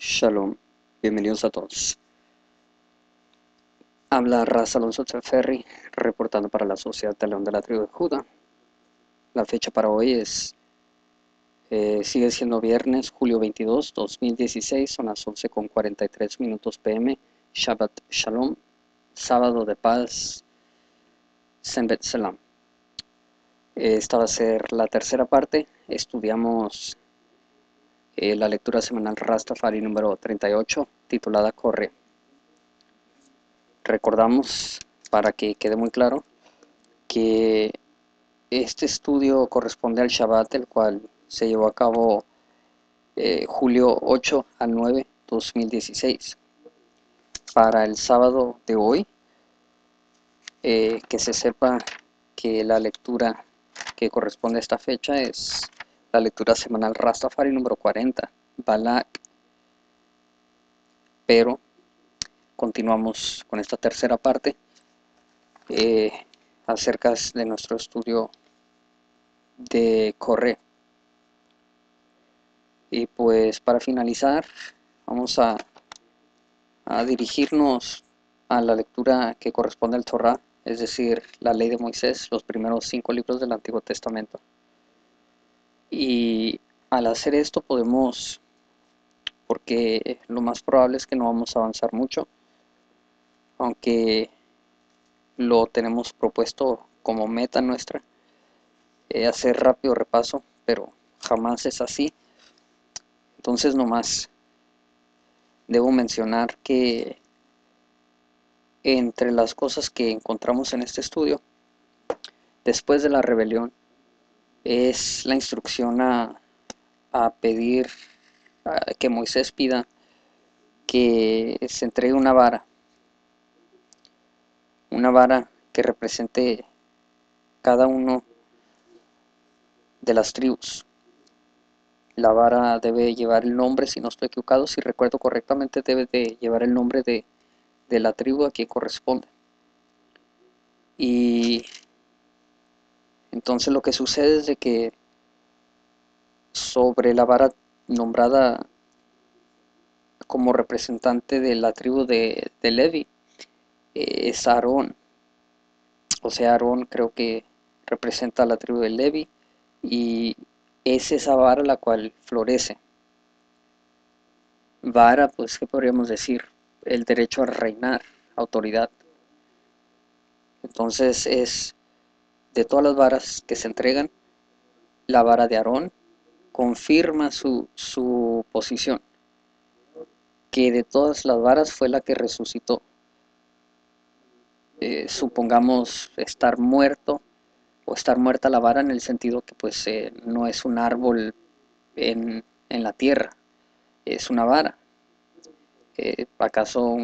Shalom, bienvenidos a todos. Habla Raz Alonso Ferri, reportando para la Sociedad de León de la Tribu de Judá. La fecha para hoy es, eh, sigue siendo viernes, julio 22, 2016, son las 11 con 43 minutos pm, Shabbat Shalom, sábado de paz, Sembet Selam. Esta va a ser la tercera parte, estudiamos eh, la lectura semanal Rastafari número 38, titulada Corre. Recordamos, para que quede muy claro, que este estudio corresponde al Shabbat, el cual se llevó a cabo eh, julio 8 al 9, 2016. Para el sábado de hoy, eh, que se sepa que la lectura que corresponde a esta fecha es la lectura semanal Rastafari número 40, Balak. Pero continuamos con esta tercera parte eh, acerca de nuestro estudio de Corre. Y pues para finalizar, vamos a, a dirigirnos a la lectura que corresponde al Torah, es decir, la ley de Moisés, los primeros cinco libros del Antiguo Testamento. Y al hacer esto podemos, porque lo más probable es que no vamos a avanzar mucho, aunque lo tenemos propuesto como meta nuestra, eh, hacer rápido repaso, pero jamás es así. Entonces nomás debo mencionar que entre las cosas que encontramos en este estudio, después de la rebelión, es la instrucción a, pedir que Moisés pida que se entregue una vara, una vara que represente cada uno de las tribus. La vara debe llevar el nombre, si no estoy equivocado, si recuerdo correctamente, debe de llevar el nombre de, de la tribu a que corresponde. Y entonces lo que sucede es de que sobre la vara nombrada como representante de la tribu de, Levi eh, es Aarón. O sea, Aarón creo que representa a la tribu de Levi y es esa vara la cual florece. Vara, pues, ¿qué podríamos decir? El derecho a reinar, autoridad. Entonces es de todas las varas que se entregan, la vara de Aarón confirma su, su posición, que de todas las varas fue la que resucitó. Eh, supongamos estar muerto o estar muerta la vara en el sentido que pues eh, no es un árbol en, la tierra, es una vara. Eh, ¿Acaso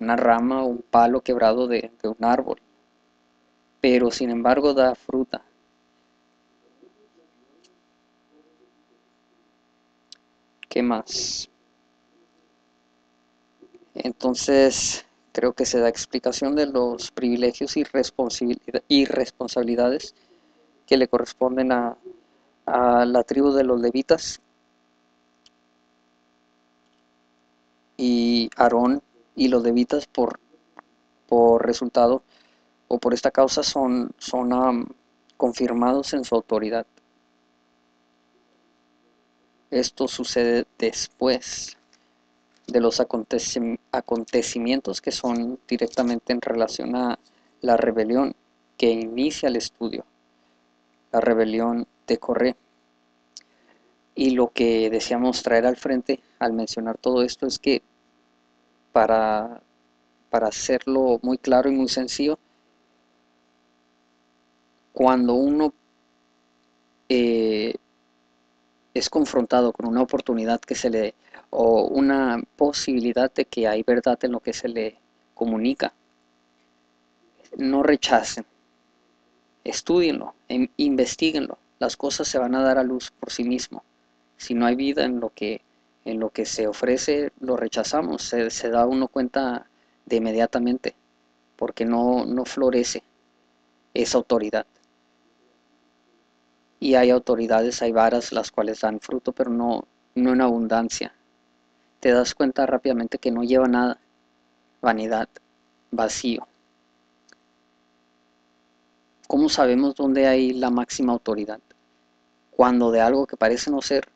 una rama o un palo quebrado de un árbol? Pero sin embargo da fruta. ¿Qué más? Entonces, creo que se da explicación de los privilegios y, responsabilidades que le corresponden a, la tribu de los levitas. Y Aarón y los levitas por, por resultado o por esta causa son, son confirmados en su autoridad. Esto sucede después de los acontecimientos que son directamente en relación a la rebelión que inicia el estudio, la rebelión de Corré. Y lo que deseamos traer al frente al mencionar todo esto es que para, para hacerlo muy claro y muy sencillo, cuando uno eh, es confrontado con una oportunidad que se le o una posibilidad de que hay verdad en lo que se le comunica, no rechacen, estudienlo, investiguenlo, las cosas se van a dar a luz por sí mismo. Si no hay vida en lo que, en lo que se ofrece, lo rechazamos, se, se da uno cuenta de inmediatamente, porque no, no florece esa autoridad y hay autoridades, hay varas las cuales dan fruto, pero no, no en abundancia. te das cuenta rápidamente que no lleva nada, vanidad, vacío. ¿Cómo sabemos dónde hay la máxima autoridad? Cuando de algo que parece no ser,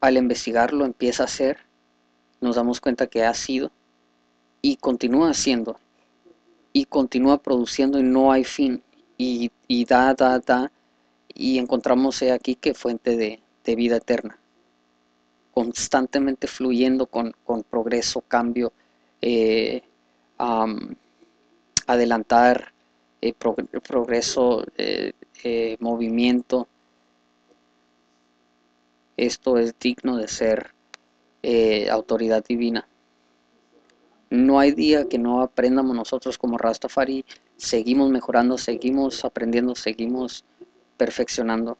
al investigarlo empieza a ser, nos damos cuenta que ha sido y continúa siendo y continúa produciendo y no hay fin y, da, da, da y encontramos aquí que fuente de, vida eterna constantemente fluyendo con, progreso, cambio, eh, adelantar, eh, progreso, eh, movimiento. Esto es digno de ser autoridad divina. No hay día que no aprendamos nosotros como Rastafari, seguimos mejorando, seguimos aprendiendo, seguimos perfeccionando.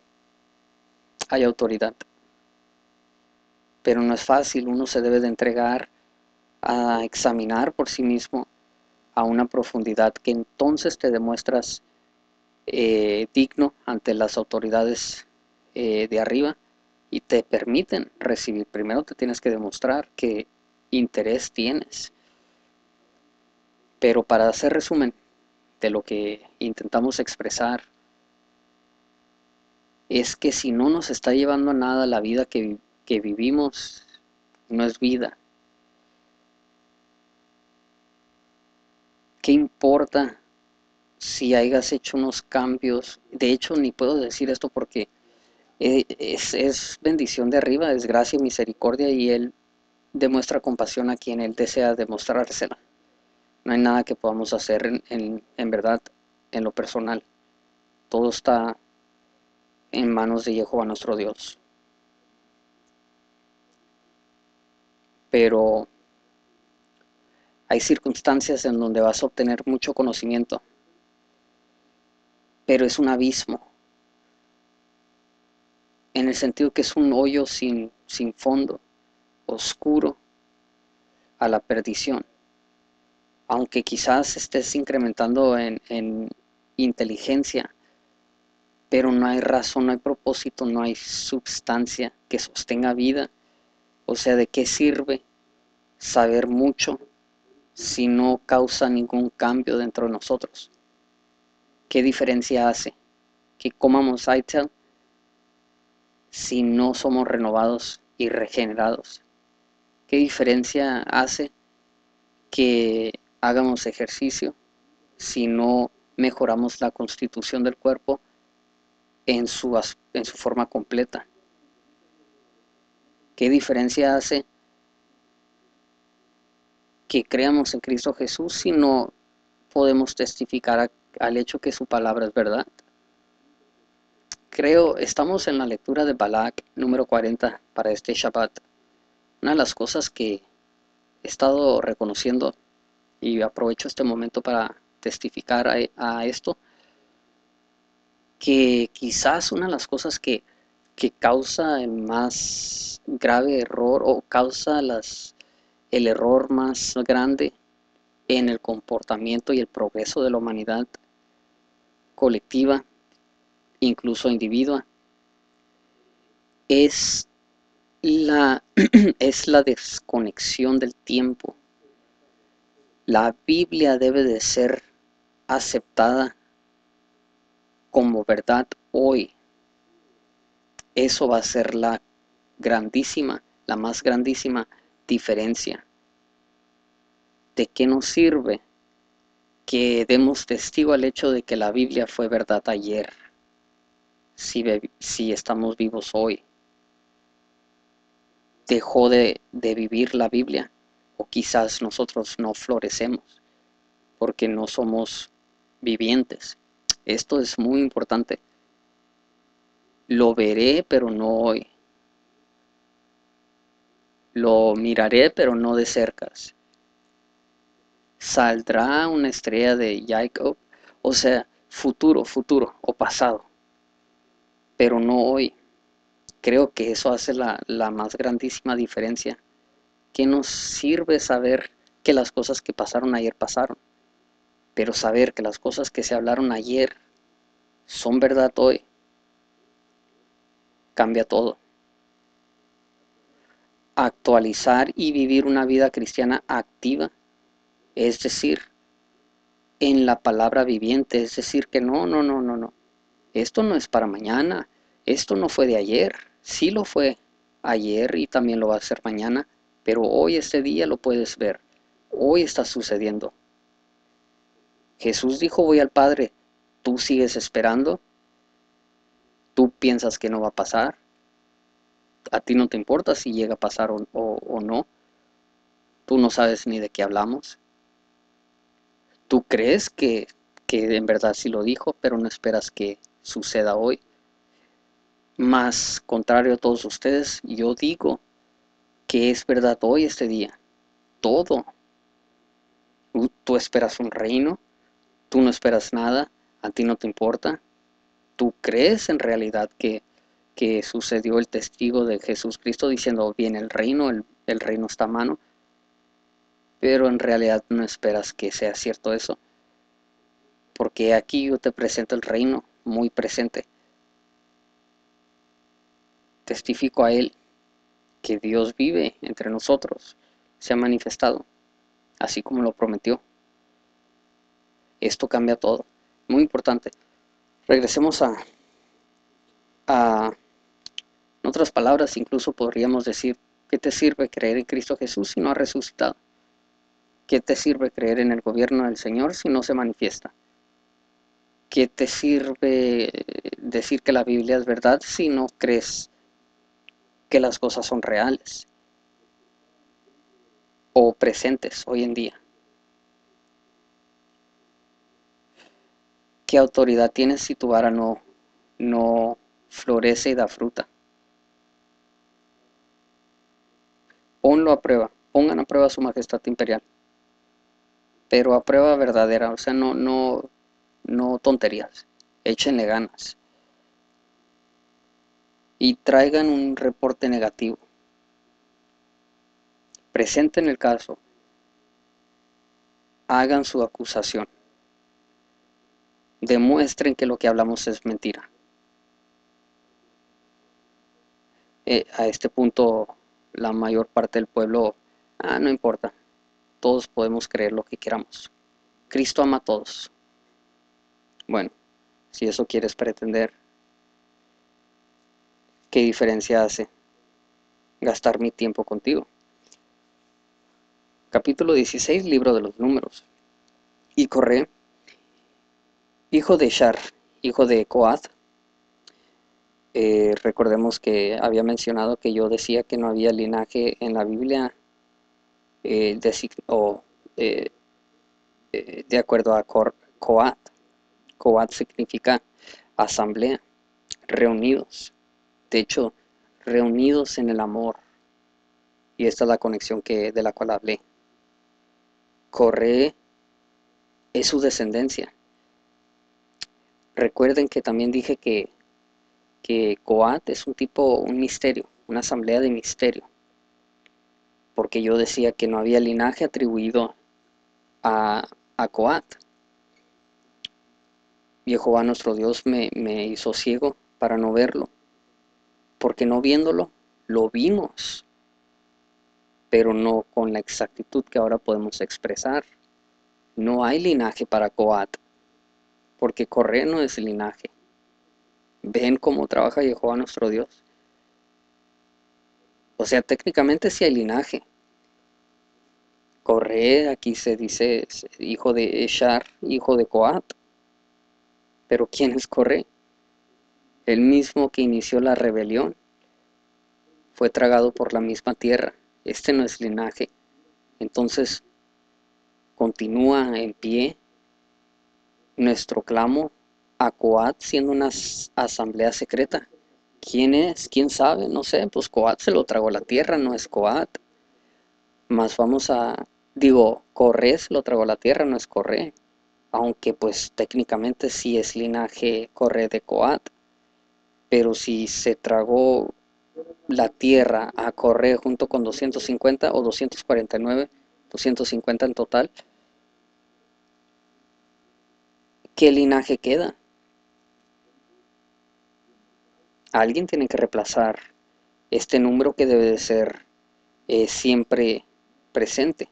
Hay autoridad. Pero no es fácil, uno se debe de entregar a examinar por sí mismo a una profundidad que entonces te demuestras eh, digno ante las autoridades eh, de arriba y te permiten recibir. Primero te tienes que demostrar qué interés tienes pero para hacer resumen de lo que intentamos expresar, es que si no nos está llevando a nada la vida que, vivimos, no es vida. ¿Qué importa si hayas hecho unos cambios? De hecho, ni puedo decir esto porque eh, es, es bendición de arriba, es gracia y misericordia y Él demuestra compasión a quien Él desea demostrársela. No hay nada que podamos hacer en, verdad, en lo personal. Todo está en manos de Jehová nuestro Dios. Pero hay circunstancias en donde vas a obtener mucho conocimiento, pero es un abismo, en el sentido que es un hoyo sin, sin fondo, oscuro, a la perdición aunque quizás estés incrementando en, inteligencia, pero no hay razón, no hay propósito, no hay substancia que sostenga vida. O sea, ¿de qué sirve saber mucho si no causa ningún cambio dentro de nosotros? ¿Qué diferencia hace que comamos ITEL si no somos renovados y regenerados? ¿Qué diferencia hace que hagamos ejercicio si no mejoramos la constitución del cuerpo en su, en su forma completa. ¿Qué diferencia hace que creamos en Cristo Jesús si no podemos testificar al hecho que su palabra es verdad? Creo, estamos en la lectura de Balak número 40 para este Shabbat. Una de las cosas que he estado reconociendo y aprovecho este momento para testificar a, esto, que quizás una de las cosas que, causa el más grave error o causa el error más grande en el comportamiento y el progreso de la humanidad colectiva, incluso individua, es la, es la desconexión del tiempo. La Biblia debe de ser aceptada como verdad hoy. Eso va a ser la grandísima, la más grandísima diferencia. ¿De qué nos sirve que demos testigo al hecho de que la Biblia fue verdad ayer, si, estamos vivos hoy? ¿Dejó de, de vivir la Biblia? o quizás nosotros no florecemos porque no somos vivientes. Esto es muy importante. Lo veré, pero no hoy. Lo miraré, pero no de cerca. Saldrá una estrella de Jacob, o sea, futuro, futuro o pasado, pero no hoy. Creo que eso hace la, la más grandísima diferencia ¿Qué nos sirve saber que las cosas que pasaron ayer pasaron? Pero saber que las cosas que se hablaron ayer son verdad hoy, cambia todo. actualizar y vivir una vida cristiana activa, es decir, en la palabra viviente, es decir, que no, no, no, no, no, esto no es para mañana, esto no fue de ayer, sí lo fue ayer y también lo va a ser mañana, pero hoy este día lo puedes ver, hoy está sucediendo. Jesús dijo, voy al Padre, tú sigues esperando, tú piensas que no va a pasar, a ti no te importa si llega a pasar o, no, tú no sabes ni de qué hablamos, tú crees que, que en verdad sí lo dijo, pero no esperas que suceda hoy. Más contrario a todos ustedes, yo digo que es verdad hoy este día. Todo. Tú esperas un reino, tú no esperas nada, a ti no te importa. Tú crees en realidad que, que sucedió el testigo de Jesús Cristo diciendo, viene el reino, el, el reino está a mano. Pero en realidad no esperas que sea cierto eso. Porque aquí yo te presento el reino muy presente. Testifico a Él que Dios vive entre nosotros, se ha manifestado, así como lo prometió. Esto cambia todo. Muy importante. Regresemos a, a, en otras palabras, incluso podríamos decir, ¿qué te sirve creer en Cristo Jesús si no ha resucitado? ¿Qué te sirve creer en el gobierno del Señor si no se manifiesta? ¿Qué te sirve decir que la Biblia es verdad si no crees que las cosas son reales o presentes hoy en día? ¿Qué autoridad tienes si tu vara no, no florece y da fruta? Ponlo a prueba, pongan a prueba su majestad imperial, pero a prueba verdadera, o sea, no, no, no tonterías, échenle ganas y traigan un reporte negativo. Presenten el caso, hagan su acusación, demuestren que lo que hablamos es mentira. Eh, a este punto la mayor parte del pueblo, ah, no importa, todos podemos creer lo que queramos. Cristo ama a todos. Bueno, si eso quieres pretender, ¿qué diferencia hace gastar mi tiempo contigo? Capítulo 16, libro de los números. Y Corre, hijo de Shar, hijo de Coat, eh, recordemos que había mencionado que yo decía que no había linaje en la Biblia eh, de, eh, de acuerdo a Coat. Coat significa asamblea, reunidos. De hecho, reunidos en el amor. Y esta es la conexión que, de la cual hablé. Corre es su descendencia. Recuerden que también dije que, que Coat es un tipo, un misterio, una asamblea de misterio. Porque yo decía que no había linaje atribuido a, a Coat. Jehová nuestro Dios me, me hizo ciego para no verlo, porque no viéndolo, lo vimos, pero no con la exactitud que ahora podemos expresar. No hay linaje para Coat, porque Corre no es linaje. ¿Ven cómo trabaja Jehová nuestro Dios? O sea, técnicamente sí hay linaje. Corre, aquí se dice hijo de Eshar, hijo de Coat. Pero ¿quién es Coré? El mismo que inició la rebelión. Fue tragado por la misma tierra. Este no es linaje. Entonces, continúa en pie nuestro clamo a Coat siendo una asamblea secreta. ¿Quién es? ¿Quién sabe? No sé, pues Coat se lo tragó la tierra, no es Coat. Más vamos a, digo, Corre se lo tragó la tierra, no es Corre aunque pues técnicamente sí es linaje corre de Coat, pero si se tragó la tierra a correr junto con 250 o 249, 250 en total, ¿qué linaje queda? Alguien tiene que reemplazar este número que debe de ser es siempre presente.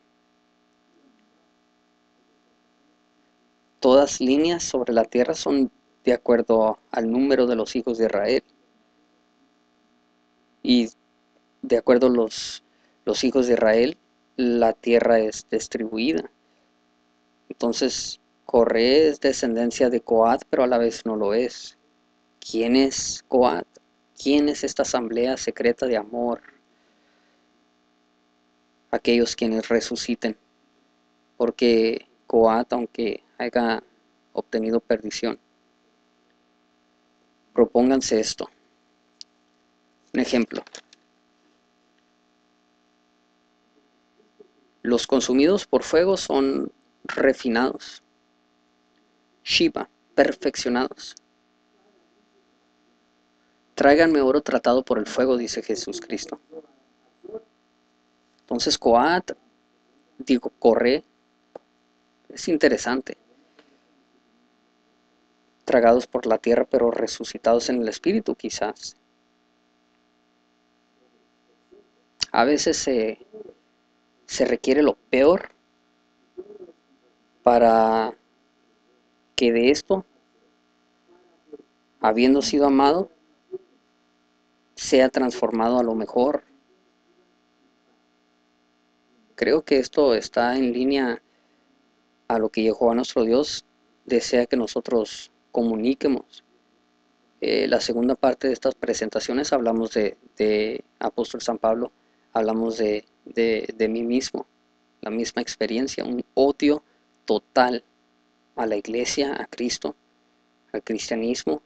Todas líneas sobre la tierra son de acuerdo al número de los hijos de Israel. Y de acuerdo a los, los hijos de Israel, la tierra es distribuida. Entonces, Corre es descendencia de Coat, pero a la vez no lo es. ¿Quién es Coat? ¿Quién es esta asamblea secreta de amor? Aquellos quienes resuciten. Porque Coat, aunque haya obtenido perdición, propónganse esto. Un ejemplo. Los consumidos por fuego son refinados. Shiva, perfeccionados. Tráiganme oro tratado por el fuego, dice Jesús Cristo. Entonces, Coat, digo, corre, es interesante. Tragados por la tierra, pero resucitados en el espíritu, quizás. A veces se, se requiere lo peor para que de esto, habiendo sido amado, sea transformado a lo mejor. Creo que esto está en línea a lo que Jehová nuestro Dios desea que nosotros comuniquemos. Eh, la segunda parte de estas presentaciones hablamos de, de Apóstol San Pablo, hablamos de, de mí mismo, la misma experiencia, un odio total a la iglesia, a Cristo, al cristianismo,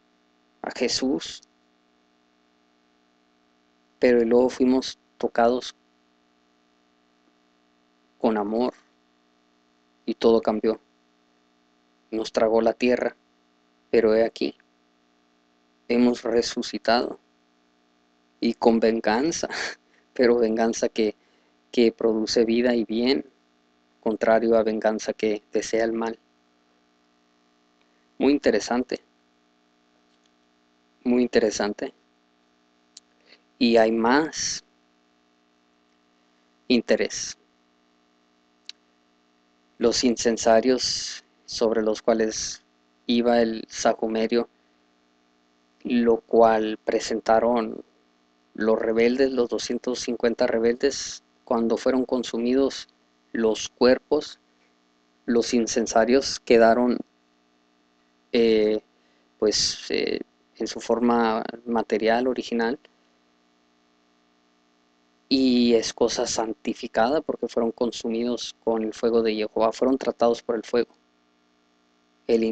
a Jesús. Pero luego fuimos tocados con amor y todo cambió. Nos tragó la tierra, pero he aquí, hemos resucitado y con venganza, pero venganza que, que produce vida y bien, contrario a venganza que desea el mal. Muy interesante. Muy interesante. Y hay más interés. Los incensarios sobre los cuales iba el sacumerio, lo cual presentaron los rebeldes, los 250 rebeldes, cuando fueron consumidos los cuerpos, los incensarios quedaron eh, pues eh, en su forma material original y es cosa santificada porque fueron consumidos con el fuego de Jehová, fueron tratados por el fuego. El,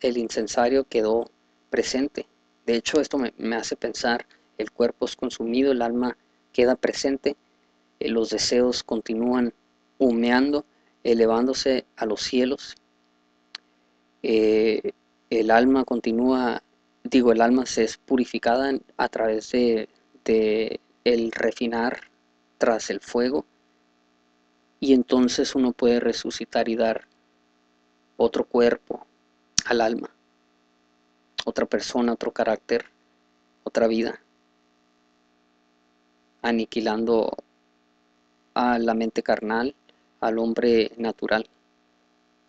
el incensario quedó presente. De hecho, esto me, hace pensar, el cuerpo es consumido, el alma queda presente, eh, los deseos continúan humeando, elevándose a los cielos el alma continúa, digo, el alma se es purificada a través de, el refinar tras el fuego y entonces uno puede resucitar y dar otro cuerpo al alma, otra persona, otro carácter, otra vida, aniquilando a la mente carnal, al hombre natural,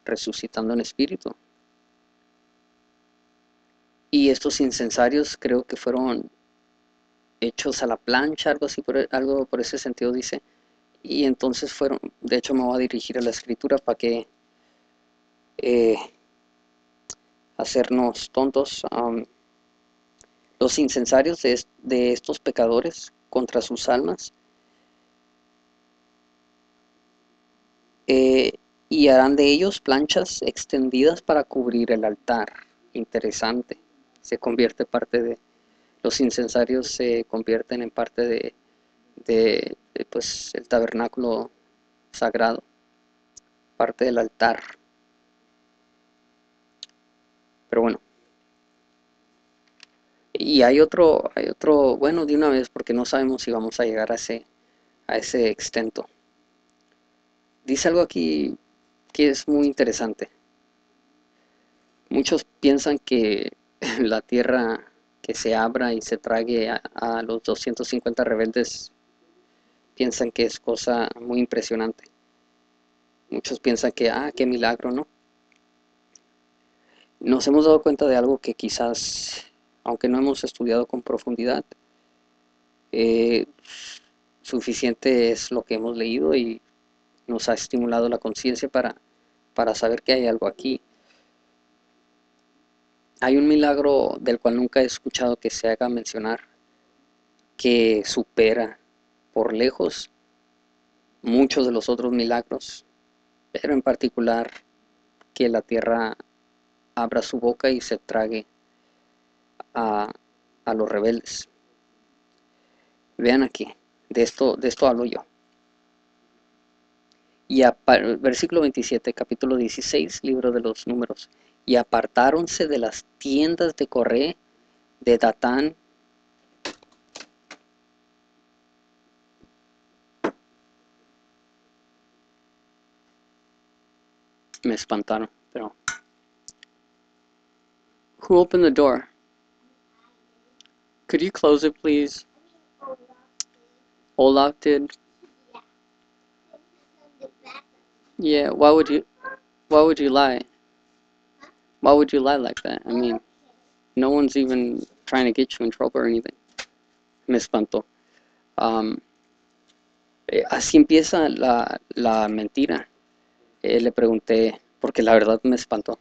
resucitando en espíritu. Y estos incensarios creo que fueron hechos a la plancha, algo así, por, algo por ese sentido dice. Y entonces fueron, de hecho me voy a dirigir a la escritura para que eh, hacernos tontos. los incensarios de, estos pecadores contra sus almas eh, y harán de ellos planchas extendidas para cubrir el altar. Interesante se convierte parte de, los incensarios se convierten en parte de, de, pues, el tabernáculo sagrado, parte del altar. Pero bueno. Y hay otro, hay otro, bueno, de una vez, porque no sabemos si vamos a llegar a ese, a ese extento. Dice algo aquí que es muy interesante. Muchos piensan que la tierra que se abra y se trague a, los 250 rebeldes piensan que es cosa muy impresionante. Muchos piensan que, ah, qué milagro, ¿no? Nos hemos dado cuenta de algo que quizás, aunque no hemos estudiado con profundidad, eh, suficiente es lo que hemos leído y nos ha estimulado la conciencia para, para saber que hay algo aquí. Hay un milagro del cual nunca he escuchado que se haga mencionar, que supera por lejos muchos de los otros milagros, pero en particular que la tierra abra su boca y se trague a, los rebeldes. Vean aquí, de esto, de esto hablo yo. Y a, versículo 27, capítulo 16, libro de los números. Y apartáronse de las tiendas de Coré, de Datán me espantaron, pero... Who opened the door? Could you close it, please? Olaf did. Yeah, why would you why would you lie? Why would you lie like that? I mean, no one's even trying to get you in trouble or anything. Me espantó. Um, así empieza la, la mentira. Eh, le pregunté, porque la verdad me espantó,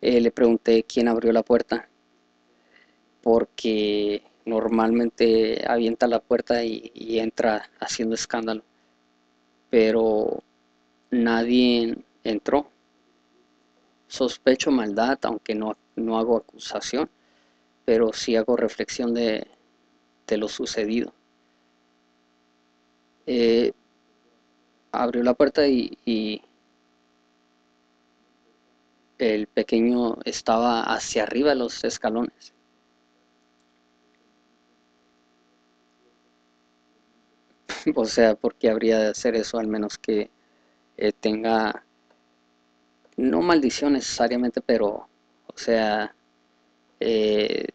eh, le pregunté quién abrió la puerta, porque normalmente avienta la puerta y, entra haciendo escándalo, pero nadie entró. Sospecho maldad, aunque no, no hago acusación, pero sí hago reflexión de, lo sucedido. Eh, abrió la puerta y, el pequeño estaba hacia arriba los escalones. o sea, ¿por qué habría de hacer eso? Al menos que eh, tenga, no maldición necesariamente, pero, o sea, eh,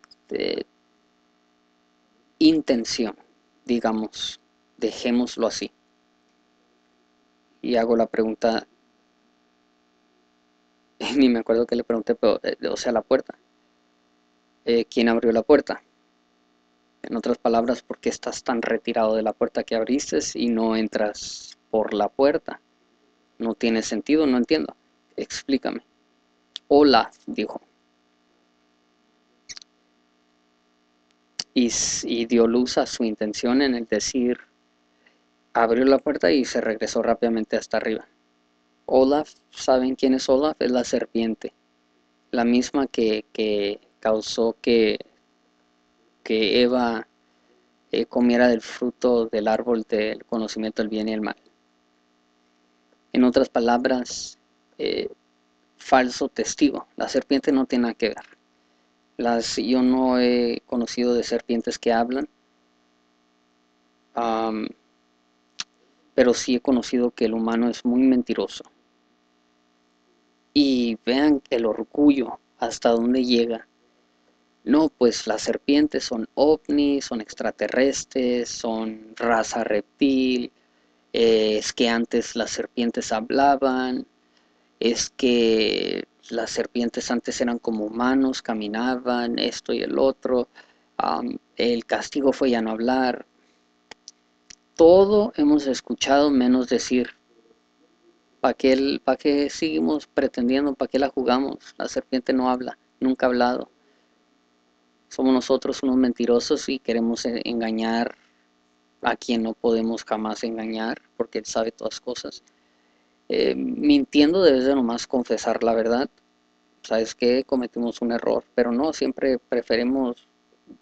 intención, digamos, dejémoslo así y hago la pregunta, ni me acuerdo que le pregunté, pero, eh, o sea, la puerta. Eh, ¿Quién abrió la puerta? En otras palabras, ¿por qué estás tan retirado de la puerta que abriste y no entras por la puerta? No tiene sentido, no entiendo. Explícame. Hola, dijo. Y, dio luz a su intención en el decir, abrió la puerta y se regresó rápidamente hasta arriba. Olaf, ¿saben quién es Olaf? Es la serpiente, la misma que, causó que, que Eva eh, comiera del fruto del árbol del conocimiento del bien y el mal. En otras palabras, eh, falso testigo. La serpiente no tiene nada que ver. Las, yo no he conocido de serpientes que hablan pero sí he conocido que el humano es muy mentiroso. Y vean el orgullo hasta dónde llega. No, pues las serpientes son ovnis, son extraterrestres, son raza reptil, es que antes las serpientes hablaban, es que las serpientes antes eran como humanos, caminaban, esto y el otro, el castigo fue ya no hablar, todo hemos escuchado menos decir, ¿para qué, ¿para qué seguimos pretendiendo? ¿Para qué la jugamos? La serpiente no habla, nunca ha hablado. Somos nosotros unos mentirosos y queremos e, engañar a quien no podemos jamás engañar, porque él sabe todas cosas. Eh, mintiendo debes de nomás confesar la verdad. ¿Sabes qué? Cometimos un error, pero no, siempre preferimos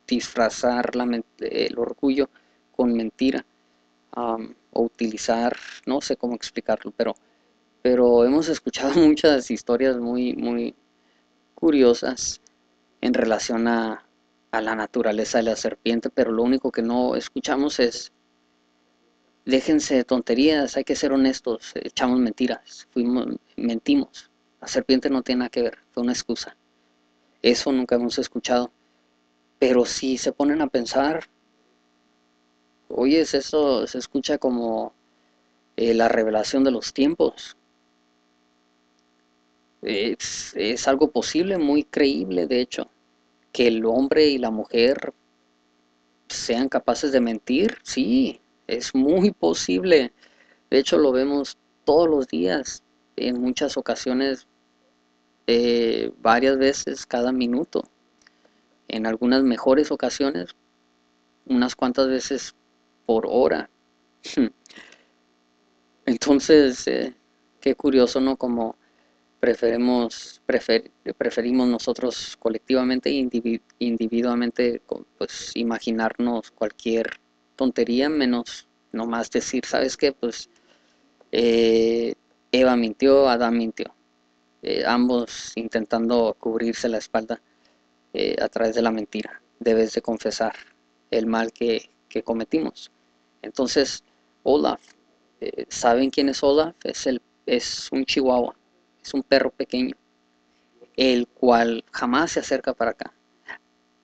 disfrazar el orgullo con mentira o utilizar, no sé cómo explicarlo, pero, pero hemos escuchado muchas historias muy, muy curiosas en relación a, la naturaleza de la serpiente, pero lo único que no escuchamos es, déjense de tonterías, hay que ser honestos, echamos mentiras, fuimos, mentimos, la serpiente no tiene nada que ver, fue una excusa. Eso nunca hemos escuchado. Pero si se ponen a pensar, oyes, eso se escucha como eh, la revelación de los tiempos. Es, es algo posible, muy creíble, de hecho, que el hombre y la mujer sean capaces de mentir, sí, es muy posible. De hecho, lo vemos todos los días, en muchas ocasiones, eh, varias veces cada minuto. En algunas mejores ocasiones, unas cuantas veces por hora. Entonces, eh, qué curioso, ¿no? Como preferimos, nosotros colectivamente e individualmente pues imaginarnos cualquier tontería menos nomás decir, ¿sabes qué? Pues eh, Eva mintió, Adán mintió. Eh, ambos intentando cubrirse la espalda eh, a través de la mentira. Debes de confesar el mal que, que cometimos. Entonces, Olaf, ¿saben quién es Olaf? Es, el, es un chihuahua es un perro pequeño, el cual jamás se acerca para acá.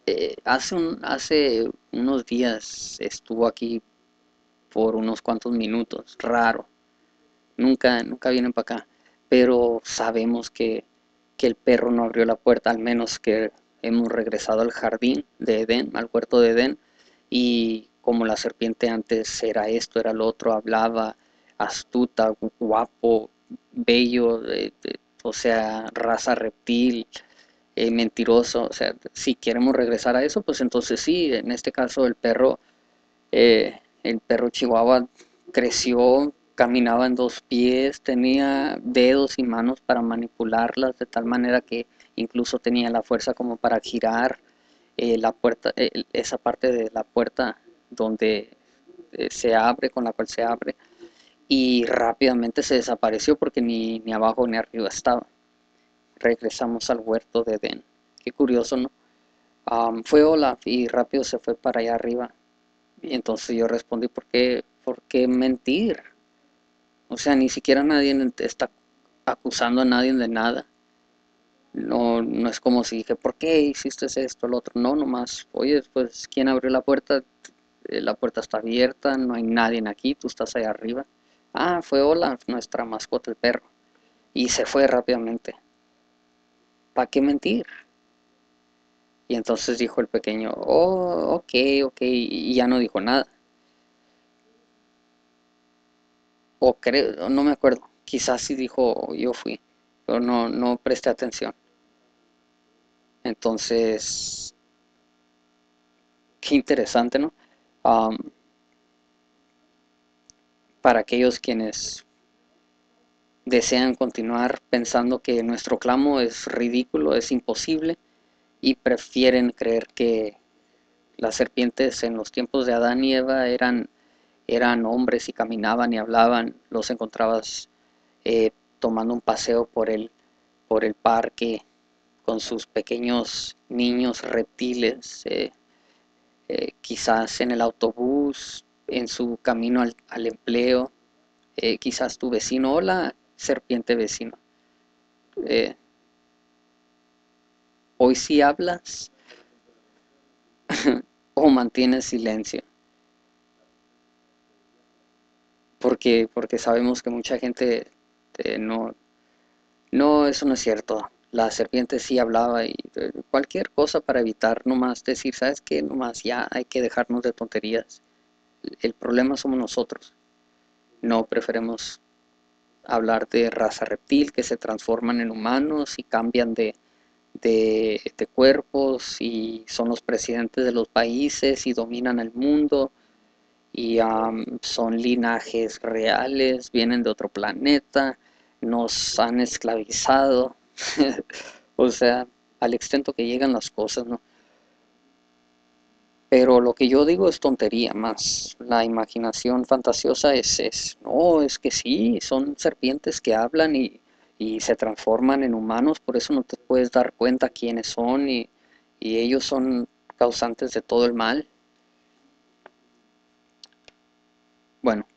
Eh, hace, un, hace unos días estuvo aquí por unos cuantos minutos, raro. Nunca, nunca vienen para acá. Pero sabemos que, que el perro no abrió la puerta, al menos que hemos regresado al jardín de Edén, al huerto de Edén, y como la serpiente antes era esto, era lo otro, hablaba astuta, guapo, bello, o sea, raza reptil, eh, mentiroso. O sea, si queremos regresar a eso, pues entonces sí, en este caso el perro, eh, el perro chihuahua creció, caminaba en dos pies, tenía dedos y manos para manipularlas de tal manera que incluso tenía la fuerza como para girar eh, la puerta, esa parte de la puerta donde se abre, con la cual se abre y rápidamente se desapareció porque ni, ni abajo ni arriba estaba. Regresamos al huerto de Edén. Qué curioso, ¿no? fue Olaf y rápido se fue para allá arriba. Y entonces yo respondí, ¿por qué, ¿por qué mentir? O sea, ni siquiera nadie está acusando a nadie de nada. No, no es como si dije, ¿por qué hiciste esto, lo otro? No, nomás, oye, pues, ¿quién abrió la puerta? Eh, la puerta está abierta, no hay nadie aquí, tú estás allá arriba. Ah, fue Olaf, nuestra mascota, el perro. Y se fue rápidamente. ¿Para qué mentir? Y entonces dijo el pequeño, oh, ok, ok, y ya no dijo nada. O creo, no me acuerdo, quizás sí dijo yo fui, pero no, no presté atención. Entonces, qué interesante, ¿no? para aquellos quienes desean continuar pensando que nuestro clamo es ridículo, es imposible y prefieren creer que las serpientes en los tiempos de Adán y Eva eran, eran hombres y caminaban y hablaban, los encontrabas eh, tomando un paseo por el, por el parque con sus pequeños niños reptiles, eh, eh, quizás en el autobús en su camino al, empleo, eh, quizás tu vecino, hola, serpiente vecino. Eh, hoy sí hablas o mantienes silencio. Porque, porque sabemos que mucha gente eh, no, no, eso no es cierto. La serpiente sí hablaba y cualquier cosa para evitar nomás decir, ¿sabes qué? Nomás ya hay que dejarnos de tonterías el problema somos nosotros. No preferimos hablar de raza reptil que se transforman en humanos y cambian de, de, cuerpos y son los presidentes de los países y dominan el mundo y son linajes reales, vienen de otro planeta, nos han esclavizado, o sea, al extento que llegan las cosas, ¿no? Pero lo que yo digo es tontería más. La imaginación fantasiosa es, es no, es que sí, son serpientes que hablan y, se transforman en humanos, por eso no te puedes dar cuenta quiénes son y, y ellos son causantes de todo el mal. Bueno,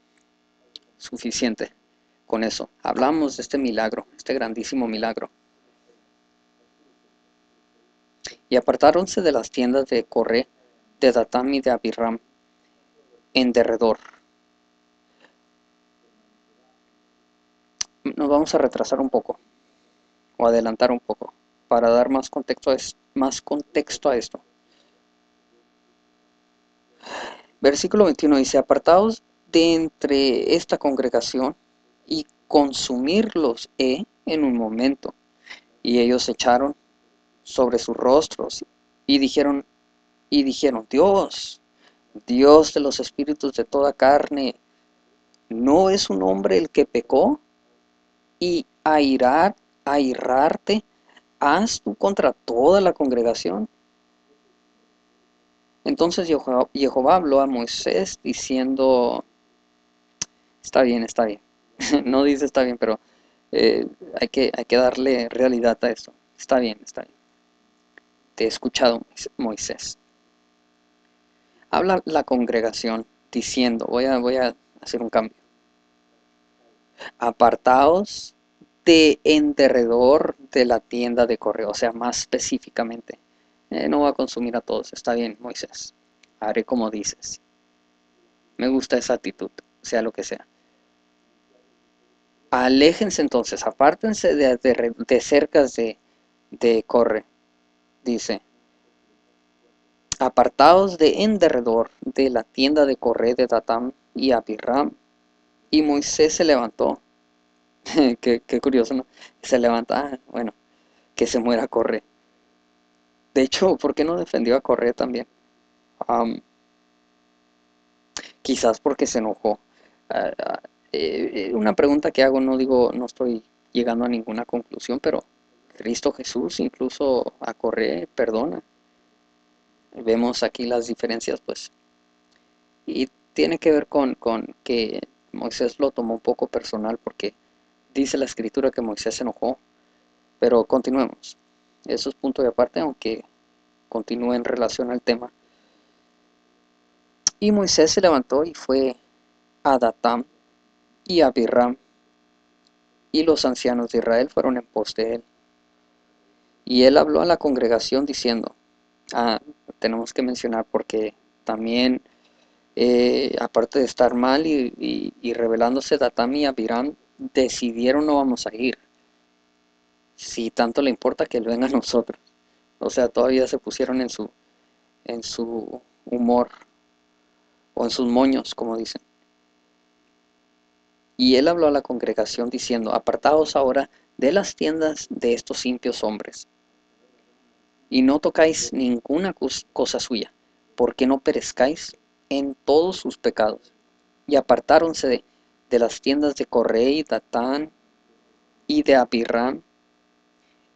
suficiente con eso. Hablamos de este milagro, este grandísimo milagro. Y apartáronse de las tiendas de Corre de Datán y de Abiram. en derredor. Nos vamos a retrasar un poco o adelantar un poco para dar más contexto a, más contexto a esto. Versículo 21 dice, apartados de entre esta congregación y consumirlos he en un momento. Y ellos echaron sobre sus rostros y dijeron, y dijeron, Dios, Dios de los espíritus de toda carne, ¿no es un hombre el que pecó? Y airar, airarte haz tú contra toda la congregación. Entonces Jehová, habló a Moisés diciendo, está bien, está bien. no dice está bien, pero eh, hay, que, hay que darle realidad a esto. Está bien, está bien. Te he escuchado, Moisés. Habla la congregación diciendo, voy a, voy a hacer un cambio. Apartaos de en derredor de la tienda de correo, o sea, más específicamente. Eh, no va a consumir a todos, está bien, Moisés. Haré como dices. Me gusta esa actitud, sea lo que sea. Aléjense entonces, apártense de, de, de cercas de, de corre, dice. Apartados de en derredor de la tienda de corre de Datam y Abiram. Y Moisés se levantó qué, curioso, ¿no? Se levanta, ah, bueno, que se muera Corre. De hecho, ¿por qué no defendió a Corre también? quizás porque se enojó. Ah, ah, eh, eh, una pregunta que hago, no digo, no estoy llegando a ninguna conclusión, pero Cristo Jesús incluso a Corre perdona. Vemos aquí las diferencias, pues. Y tiene que ver con, con que Moisés lo tomó un poco personal porque dice la escritura que Moisés se enojó, pero continuemos. Eso es punto de aparte, aunque continúe en relación al tema. Y Moisés se levantó y fue a Datam y a Birram, y los ancianos de Israel fueron en pos de él. Y él habló a la congregación diciendo, ah, tenemos que mencionar porque también, eh, aparte de estar mal y, revelándose Datam y Abiram, decidieron no vamos a ir. Si tanto le importa que él venga a nosotros. O sea, todavía se pusieron en su, en su humor o en sus moños, como dicen. Y él habló a la congregación diciendo, apartaos ahora de las tiendas de estos impios hombres, y no tocáis ninguna cosa suya, porque no perezcáis en todos sus pecados. Y apartáronse de, las tiendas de Correy, Datán y de Abirram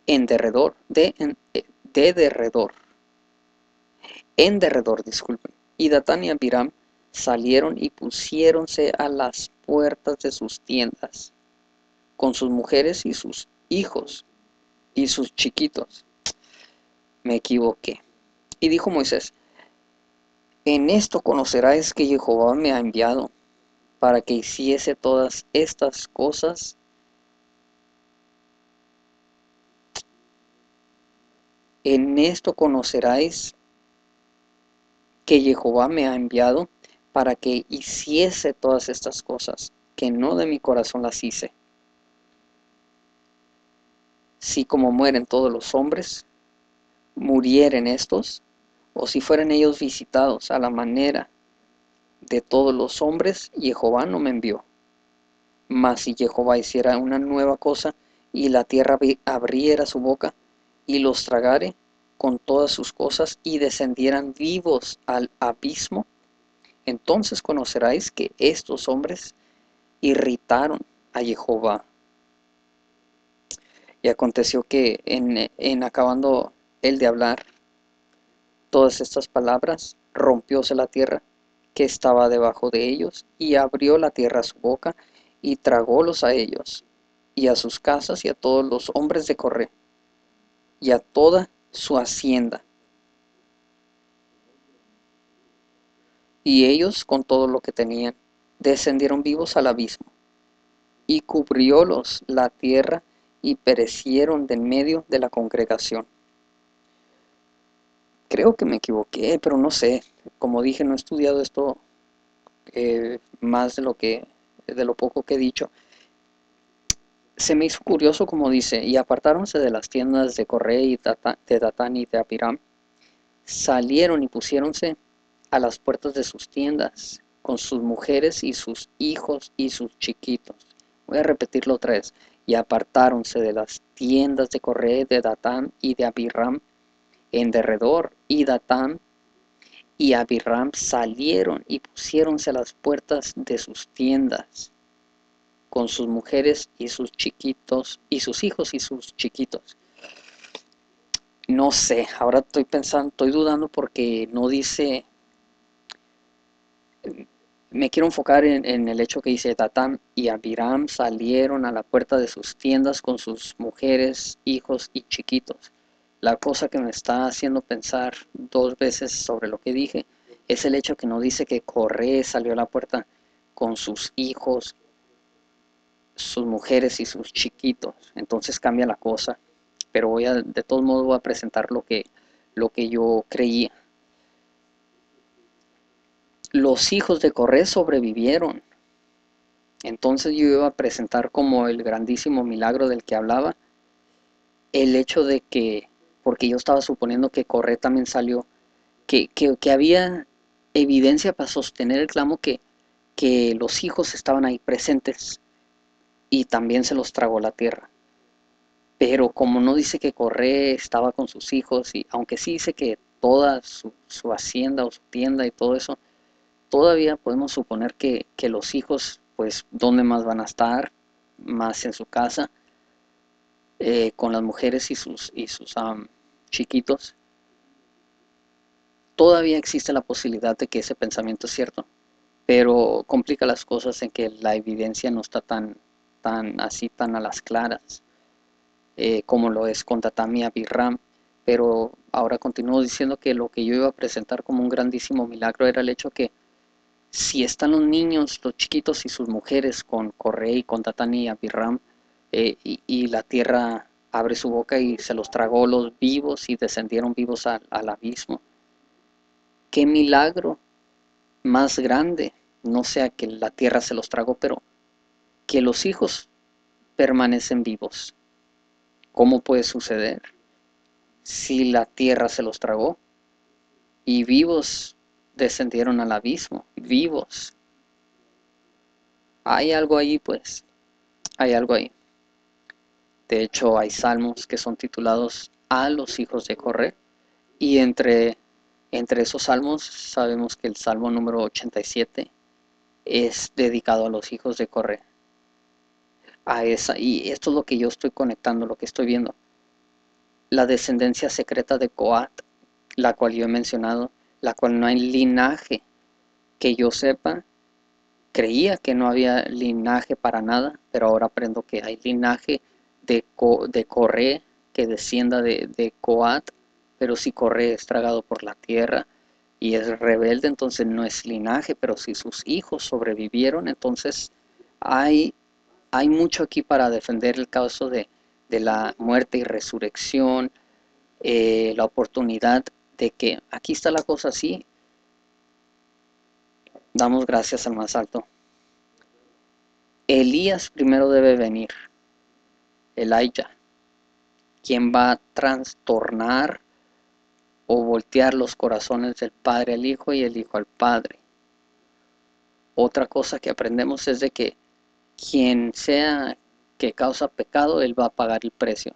en derredor, de, en, de derredor, en derredor, disculpen. Y Datán y Abiram salieron y pusiéronse a las puertas de sus tiendas, con sus mujeres y sus hijos y sus chiquitos. Me equivoqué. Y dijo Moisés, en esto conoceráis que Jehová me ha enviado para que hiciese todas estas cosas En esto conoceráis que Jehová me ha enviado para que hiciese todas estas cosas, que no de mi corazón las hice. Si como mueren todos los hombres, murieren estos, o si fueren ellos visitados a la manera de todos los hombres, Jehová no me envió. Mas si Jehová hiciera una nueva cosa, y la tierra abriera su boca, y los tragare con todas sus cosas, y descendieran vivos al abismo, entonces conoceráis que estos hombres irritaron a Jehová. Y aconteció que en, en acabando él de hablar todas estas palabras, rompióse la tierra que estaba debajo de ellos, y abrió la tierra su boca, y tragólos a ellos, y a sus casas, y a todos los hombres de Corre, y a toda su hacienda. Y ellos, con todo lo que tenían, descendieron vivos al abismo, y cubriólos la tierra, y perecieron de en medio de la congregación. Creo que me equivoqué, pero no sé. Como dije, no he estudiado esto eh, más de lo que de lo poco que he dicho. Se me hizo curioso como dice, y apartáronse de las tiendas de Corre y de Datán y de Apiram, salieron y pusiéronse a las puertas de sus tiendas con sus mujeres y sus hijos y sus chiquitos. Voy a repetirlo otra vez. Y apartáronse de las tiendas de Corre, de Datán y de Abiram en derredor, y Datán y Abiram salieron y pusiéronse a las puertas de sus tiendas con sus mujeres y sus chiquitos, y sus hijos y sus chiquitos. No sé, ahora estoy pensando, estoy dudando porque no dice, me quiero enfocar en, el hecho que dice Datán y Abiram salieron a la puerta de sus tiendas con sus mujeres, hijos y chiquitos. La cosa que me está haciendo pensar dos veces sobre lo que dije es el hecho que no dice que Corre salió a la puerta con sus hijos sus mujeres y sus chiquitos. Entonces cambia la cosa. Pero voy a, de todos modos voy a presentar lo que, lo que yo creía. Los hijos de Corré sobrevivieron. Entonces yo iba a presentar como el grandísimo milagro del que hablaba, el hecho de que, porque yo estaba suponiendo que Corré también salió, que, que, había evidencia para sostener el clamo que, que los hijos estaban ahí presentes y también se los tragó la tierra. Pero como no dice que Corré estaba con sus hijos, y aunque sí dice que toda su, hacienda o su tienda y todo eso, todavía podemos suponer que, los hijos, pues, ¿dónde más van a estar? Más en su casa, eh, con las mujeres y sus, y sus chiquitos. Todavía existe la posibilidad de que ese pensamiento es cierto, pero complica las cosas en que la evidencia no está tan, tan así tan a las claras eh, como lo es con Tatami Abirram pero ahora continúo diciendo que lo que yo iba a presentar como un grandísimo milagro era el hecho que si están los niños, los chiquitos y sus mujeres con Correy, con Tatani y Abirram, eh, y, la tierra abre su boca y se los tragó los vivos y descendieron vivos al, abismo. Qué milagro más grande, no sea que la tierra se los tragó, pero que los hijos permanecen vivos. ¿Cómo puede suceder? Si la tierra se los tragó y vivos descendieron al abismo, vivos. Hay algo ahí, pues, hay algo ahí. De hecho, hay salmos que son titulados a los hijos de Corre y entre, entre esos salmos sabemos que el salmo número 87 es dedicado a los hijos de Corre a esa. Y esto es lo que yo estoy conectando, lo que estoy viendo. La descendencia secreta de Coat, la cual yo he mencionado, la cual no hay linaje que yo sepa. Creía que no había linaje para nada, pero ahora aprendo que hay linaje de, de Coré que descienda de, de Coat, pero si Coré es tragado por la tierra y es rebelde, entonces no es linaje, pero si sus hijos sobrevivieron, entonces hay hay mucho aquí para defender el caso de, la muerte y resurrección, eh, la oportunidad de que aquí está la cosa así. Damos gracias al más alto. Elías primero debe venir. Elijah, quien va a trastornar o voltear los corazones del Padre al Hijo y el Hijo al Padre. Otra cosa que aprendemos es de que quien sea que causa pecado, él va a pagar el precio.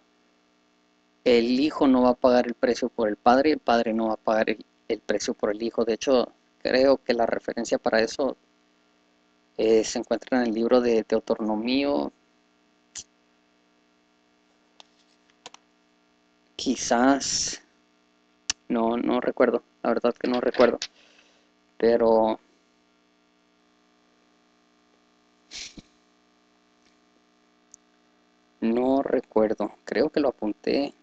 El hijo no va a pagar el precio por el padre, el padre no va a pagar el, precio por el hijo. De hecho, creo que la referencia para eso eh, se encuentra en el libro de Deuteronomio. Quizás, no, no recuerdo, la verdad que no recuerdo. Pero No recuerdo, creo que lo apunté.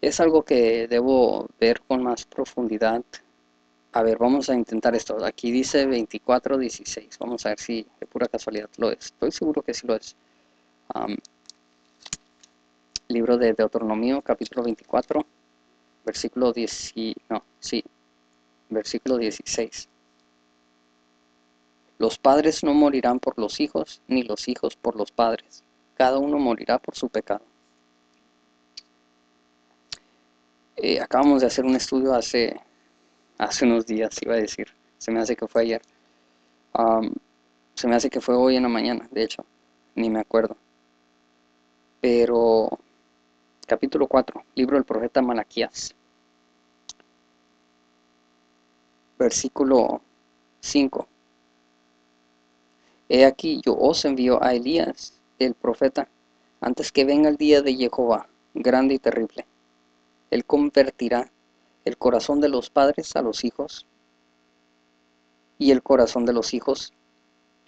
Es algo que debo ver con más profundidad. A ver, vamos a intentar esto. Aquí dice 24.16. Vamos a ver si de pura casualidad lo es. Estoy seguro que sí lo es. Libro de Deuteronomio, capítulo 24, versículo 10. No, sí, versículo 16. Los padres no morirán por los hijos, ni los hijos por los padres. Cada uno morirá por su pecado. Eh, acabamos de hacer un estudio hace, hace unos días, iba a decir. Se me hace que fue ayer. se me hace que fue hoy en la mañana, de hecho. Ni me acuerdo. Pero, capítulo 4, libro del profeta Malaquías. Versículo 5. He aquí yo os envío a Elías, el profeta, antes que venga el día de Jehová, grande y terrible. Él convertirá el corazón de los padres a los hijos y el corazón de los hijos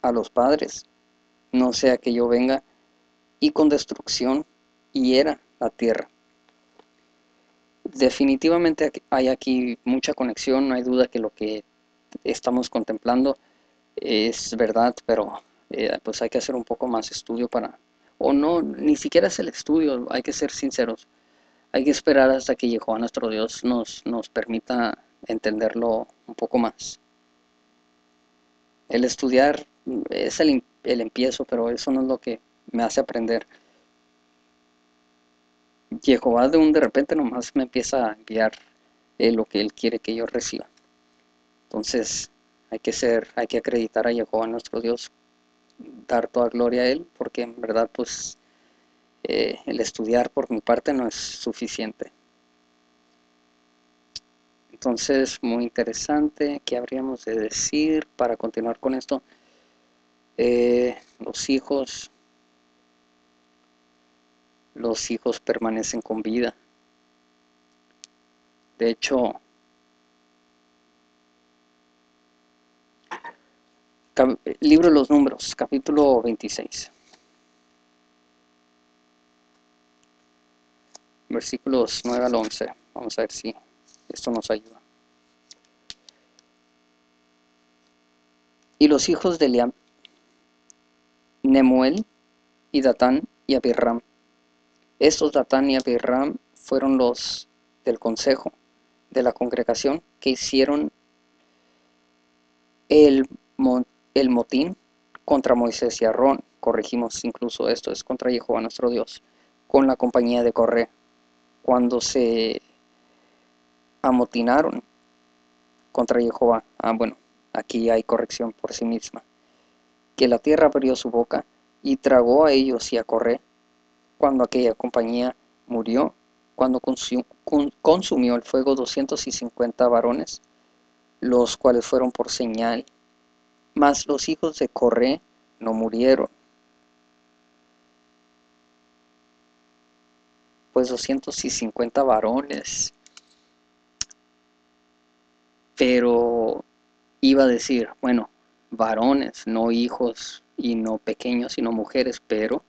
a los padres, no sea que yo venga y con destrucción hiera la tierra. Definitivamente hay aquí mucha conexión, no hay duda que lo que estamos contemplando es verdad, pero eh, pues hay que hacer un poco más estudio para, o no, ni siquiera es el estudio, hay que ser sinceros, hay que esperar hasta que Jehová nuestro Dios nos, nos permita entenderlo un poco más. El estudiar es el, el empiezo, pero eso no es lo que me hace aprender. Jehová de un de repente nomás me empieza a enviar eh, lo que Él quiere que yo reciba. Entonces, hay que ser, hay que acreditar a Jehová nuestro Dios, dar toda gloria a Él, porque en verdad pues eh, el estudiar por mi parte no es suficiente. Entonces, muy interesante, ¿qué habríamos de decir para continuar con esto? Eh, los hijos, los hijos permanecen con vida. De hecho, Libro de los Números, capítulo 26. Versículos 9 al 11. Vamos a ver si esto nos ayuda. Y los hijos de Liam, Nemuel y Datán y Abirram. Estos Datán y Abirram fueron los del consejo de la congregación que hicieron el motín contra Moisés y Aarón, corregimos incluso esto, es contra Jehová nuestro Dios, con la compañía de Corre, cuando se amotinaron contra Jehová. Ah, bueno, aquí hay corrección por sí misma. Que la tierra abrió su boca y tragó a ellos y a Corre, cuando aquella compañía murió, cuando consumió el fuego 250 varones, los cuales fueron por señal mas los hijos de Corré no murieron. Pues 250 varones. Pero iba a decir, bueno, varones, no hijos y no pequeños, sino mujeres, pero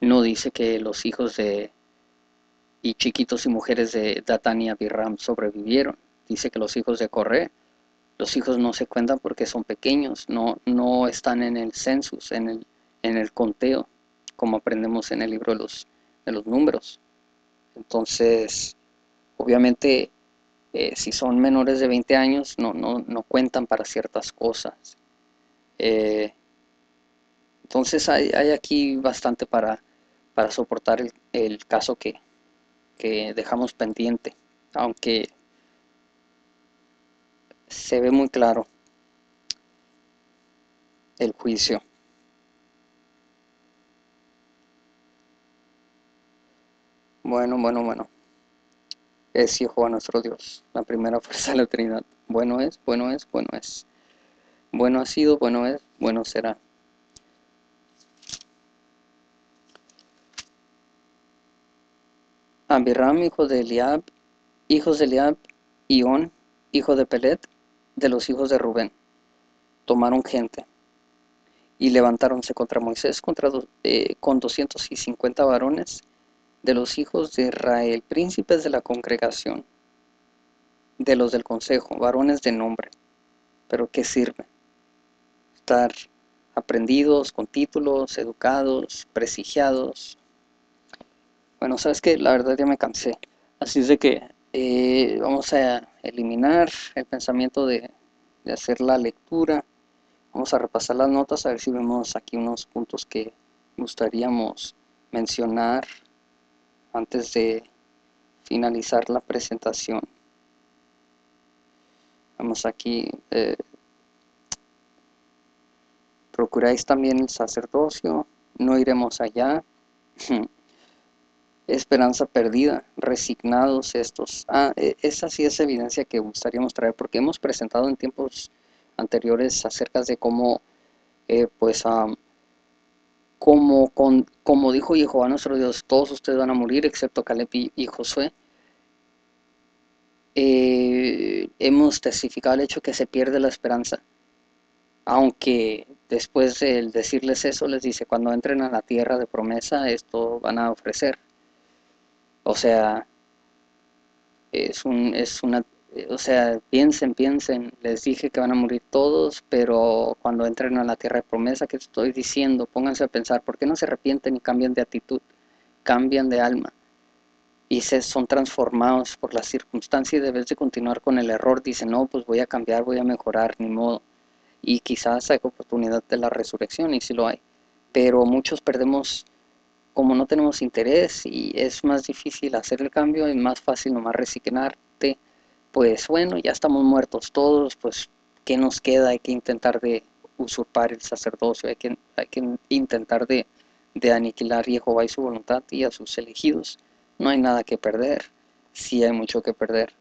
no dice que los hijos de y chiquitos y mujeres de Datán y Abiram sobrevivieron. Dice que los hijos de Corré los hijos no se cuentan porque son pequeños, no, no están en el census, en el, en el conteo, como aprendemos en el libro de los, de los números. Entonces, obviamente, eh, si son menores de 20 años, no, no, cuentan para ciertas cosas. Eh, entonces, hay, aquí bastante para, para soportar el, caso que, que dejamos pendiente, aunque se ve muy claro el juicio. Bueno, bueno, bueno. Es Jehová nuestro Dios, la primera fuerza de la Trinidad. Bueno es, bueno es, bueno es. Bueno ha sido, bueno es, bueno será. Abiram, hijo de Eliab, hijos de Eliab, Ión, hijo de Pelet, de los hijos de Rubén. Tomaron gente y levantáronse contra Moisés contra eh, con 250 varones de los hijos de Israel, príncipes de la congregación, de los del consejo, varones de nombre. Pero ¿qué sirve? Estar aprendidos, con títulos, educados, prestigiados. Bueno, sabes que la verdad ya me cansé. Así es de que eh, vamos a eliminar el pensamiento de, hacer la lectura. Vamos a repasar las notas a ver si vemos aquí unos puntos que gustaríamos mencionar antes de finalizar la presentación. Vamos aquí. Eh, procuráis también el sacerdocio, no iremos allá. Esperanza perdida, resignados estos. Ah, e, esa sí es evidencia que gustaríamos traer, porque hemos presentado en tiempos anteriores acerca de cómo, eh, pues, como, con, como dijo Jehová nuestro Dios, todos ustedes van a morir excepto Caleb y, Josué. Eh, hemos testificado el hecho que se pierde la esperanza. Aunque después de decirles eso, les dice, cuando entren a la tierra de promesa, esto van a ofrecer. O sea, es, un, es una o sea, piensen, piensen, les dije que van a morir todos, pero cuando entren a la tierra de promesa que estoy diciendo, pónganse a pensar, ¿por qué no se arrepienten y cambian de actitud, cambian de alma? Y se son transformados por la circunstancia y debes de continuar con el error, dicen, no, pues voy a cambiar, voy a mejorar, ni modo. Y quizás hay oportunidad de la resurrección, y sí lo hay. Pero muchos perdemos, como no tenemos interés y es más difícil hacer el cambio, es más fácil nomás resignarte pues bueno, ya estamos muertos todos, pues ¿qué nos queda? Hay que intentar de usurpar el sacerdocio, hay que, hay que intentar de, aniquilar a Jehová y su voluntad y a sus elegidos. No hay nada que perder, sí hay mucho que perder,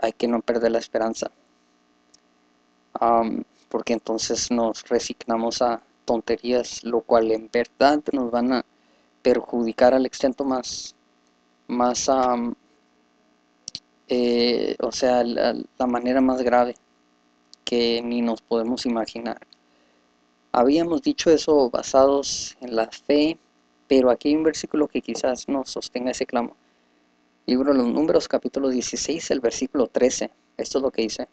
hay que no perder la esperanza, porque entonces nos resignamos a tonterías, lo cual en verdad nos van a perjudicar al extento más, más eh, o sea, la, manera más grave que ni nos podemos imaginar. Habíamos dicho eso basados en la fe, pero aquí hay un versículo que quizás no sostenga ese clamo. Libro de los Números, capítulo 16, el versículo 13. Esto es lo que dice.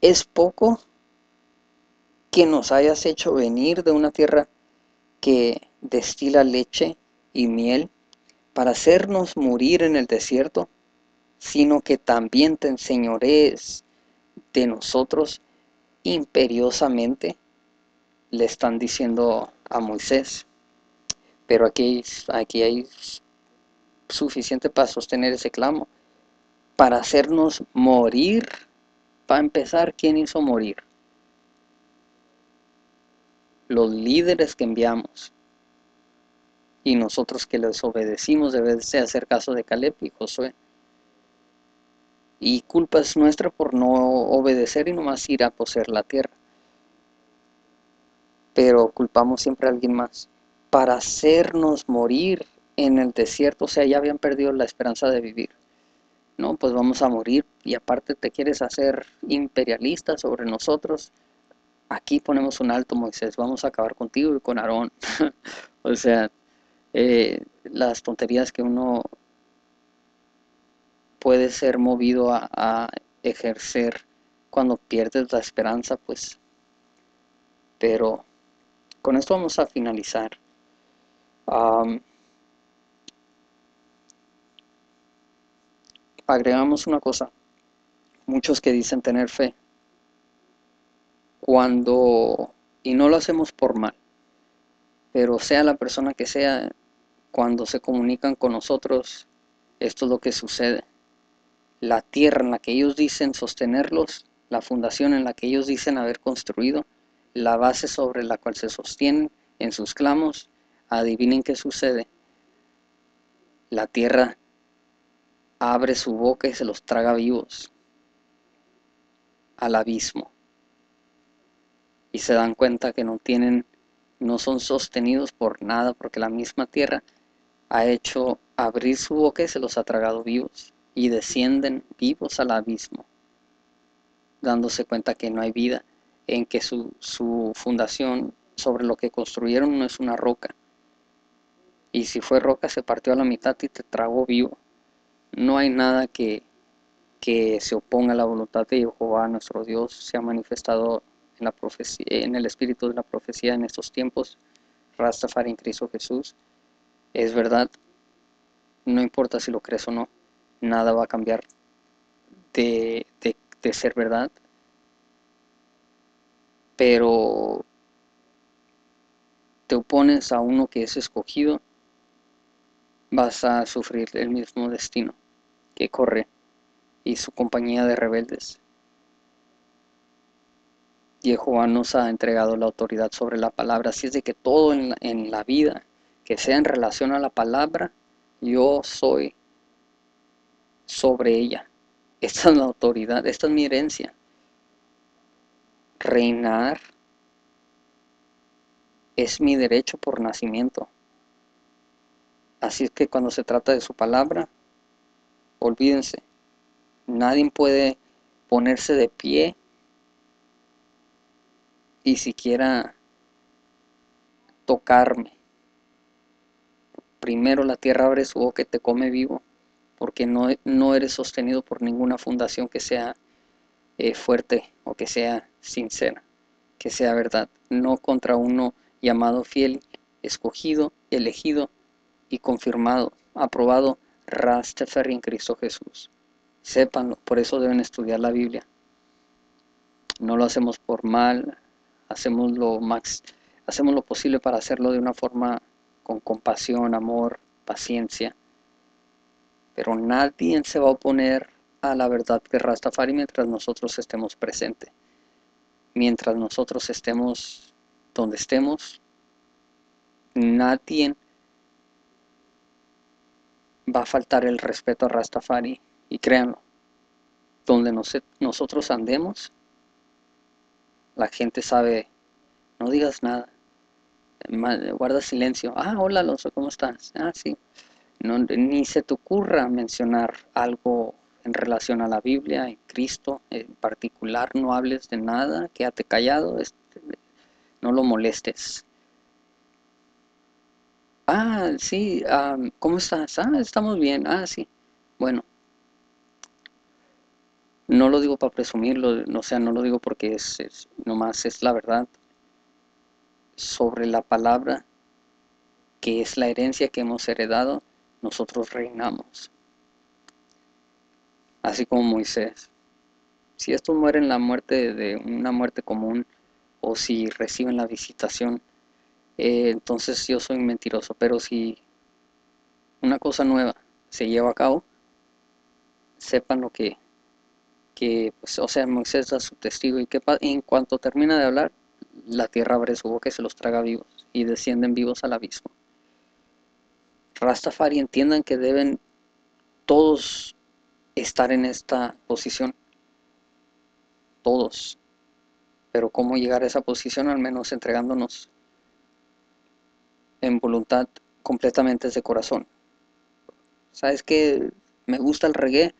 Es poco que nos hayas hecho venir de una tierra que destila leche y miel para hacernos morir en el desierto sino que también te enseñorees de nosotros imperiosamente, le están diciendo a Moisés. Pero aquí, hay suficiente para sostener ese clamo, para hacernos morir. Para empezar, ¿quién hizo morir? Los líderes que enviamos. Y nosotros que les obedecimos debemos de hacer caso de Caleb y Josué y culpa es nuestra por no obedecer y nomás ir a poseer la tierra. Pero culpamos siempre a alguien más para hacernos morir en el desierto, o sea, ya habían perdido la esperanza de vivir. No, pues vamos a morir y aparte te quieres hacer imperialista sobre nosotros. Aquí ponemos un alto, Moisés, vamos a acabar contigo y con Aarón. o sea, eh, las tonterías que uno puede ser movido a, ejercer cuando pierdes la esperanza, pues. Pero con esto vamos a finalizar. agregamos una cosa. Muchos que dicen tener fe. Cuando, y no lo hacemos por mal, pero sea la persona que sea, cuando se comunican con nosotros, esto es lo que sucede la tierra en la que ellos dicen sostenerlos, la fundación en la que ellos dicen haber construido, la base sobre la cual se sostienen en sus clamos, adivinen qué sucede. La tierra abre su boca y se los traga vivos al abismo. Y se dan cuenta que no tienen, no son sostenidos por nada, porque la misma tierra ha hecho abrir su boca y se los ha tragado vivos y descienden vivos al abismo, dándose cuenta que no hay vida, en que su, fundación sobre lo que construyeron no es una roca. Y si fue roca se partió a la mitad y te tragó vivo. No hay nada que, que se oponga a la voluntad de Jehová, nuestro Dios, se ha manifestado en, la profecía, en el espíritu de la profecía en estos tiempos. Rastafari en Cristo Jesús. Es verdad, no importa si lo crees o no nada va a cambiar de, ser verdad, pero te opones a uno que es escogido, vas a sufrir el mismo destino que corre y su compañía de rebeldes. Jehová nos ha entregado la autoridad sobre la palabra, así es de que todo en la vida que sea en relación a la palabra, yo soy sobre ella. Esta es la autoridad, esta es mi herencia. Reinar es mi derecho por nacimiento. Así es que cuando se trata de su palabra, olvídense, nadie puede ponerse de pie y siquiera tocarme. Primero la tierra abre su boca y te come vivo, porque no, no eres sostenido por ninguna fundación que sea eh, fuerte o que sea sincera, que sea verdad, no contra uno llamado fiel, escogido, elegido y confirmado, aprobado, Rastafari en Cristo Jesús. Sépanlo, por eso deben estudiar la Biblia. No lo hacemos por mal, hacemos lo, max, hacemos lo posible para hacerlo de una forma con compasión, amor, paciencia. Pero nadie se va a oponer a la verdad de Rastafari mientras nosotros estemos presentes. Mientras nosotros estemos donde estemos, nadie va a faltar el respeto a Rastafari. Y créanlo, donde nosotros andemos, la gente sabe, no digas nada, guarda silencio. Ah, hola Alonso, ¿cómo estás? Ah, sí. No, ni se te ocurra mencionar algo en relación a la Biblia, en Cristo en particular, no hables de nada, quédate callado, este, no lo molestes. Ah, sí, ¿cómo estás? Ah, estamos bien, ah, sí. Bueno, no lo digo para presumirlo, o sea, no lo digo porque es, es nomás es la verdad sobre la palabra que es la herencia que hemos heredado, nosotros reinamos. Así como Moisés. Si estos mueren la muerte de una muerte común o si reciben la visitación, eh, entonces yo soy mentiroso. Pero si una cosa nueva se lleva a cabo, sepan lo que, que pues, o sea, Moisés da su testigo y que en cuanto termina de hablar, la tierra abre su boca y se los traga vivos y descienden vivos al abismo. Rastafari entiendan que deben todos estar en esta posición. Todos. Pero cómo llegar a esa posición, al menos entregándonos en voluntad completamente de corazón. Sabes que me gusta el reggae,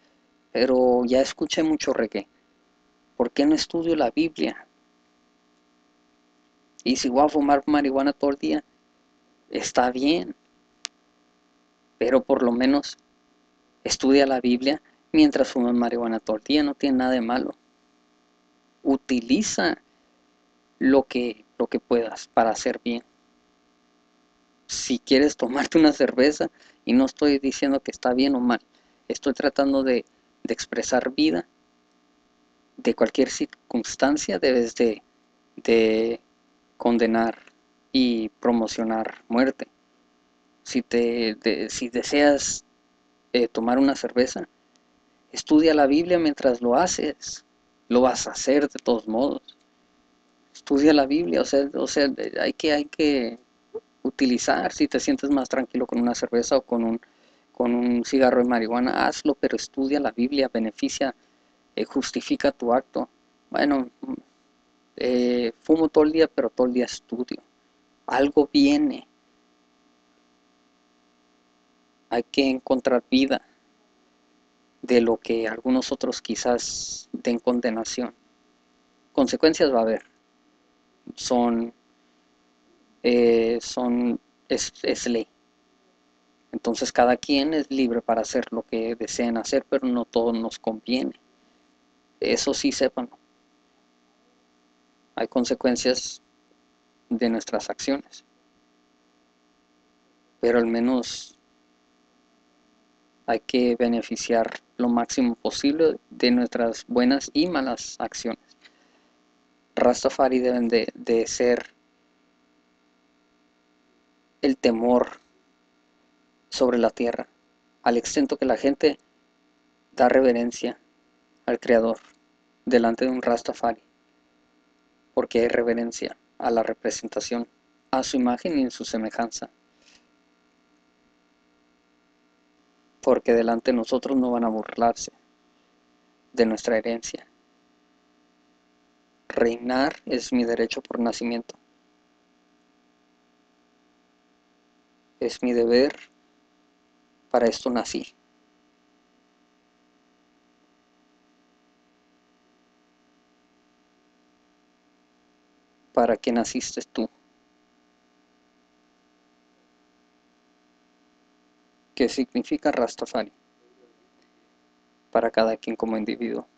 pero ya escuché mucho reggae. ¿Por qué no estudio la Biblia? Y si voy a fumar marihuana todo el día, está bien. Pero por lo menos estudia la Biblia mientras fumas marihuana todo el día, no tiene nada de malo. Utiliza lo que, lo que puedas para hacer bien. Si quieres tomarte una cerveza, y no estoy diciendo que está bien o mal, estoy tratando de, de expresar vida. De cualquier circunstancia debes de, de condenar y promocionar muerte. Si, te, si deseas eh, tomar una cerveza, estudia la Biblia mientras lo haces. Lo vas a hacer de todos modos. Estudia la Biblia, o sea, o sea hay, que, hay que utilizar, si te sientes más tranquilo con una cerveza o con un, con un cigarro de marihuana, hazlo, pero estudia la Biblia, beneficia, eh, justifica tu acto. Bueno, eh, fumo todo el día, pero todo el día estudio. Algo viene. Hay que encontrar vida de lo que algunos otros quizás den condenación. Consecuencias va a haber. Son, eh, son, es, es ley. Entonces cada quien es libre para hacer lo que deseen hacer, pero no todo nos conviene. Eso sí sepan hay consecuencias de nuestras acciones. Pero al menos hay que beneficiar lo máximo posible de nuestras buenas y malas acciones. Rastafari deben de, ser el temor sobre la tierra, al extento que la gente da reverencia al Creador delante de un Rastafari, porque hay reverencia a la representación, a su imagen y en su semejanza. Porque delante de nosotros no van a burlarse de nuestra herencia. Reinar es mi derecho por nacimiento. Es mi deber, para esto nací. ¿Para qué naciste tú? ¿Qué significa Rastafari? Para cada quien como individuo.